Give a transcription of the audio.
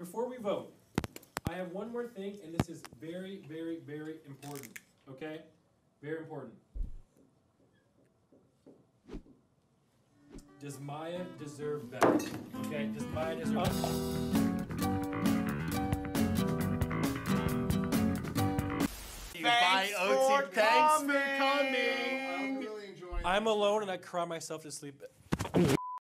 before we vote, I have one more thing, and this is very, very, very important. Okay? Very important. Does Maya deserve better? Okay? Does Maya deserve Thanks for Thanks coming. for coming. I'm alone and I cry myself to sleep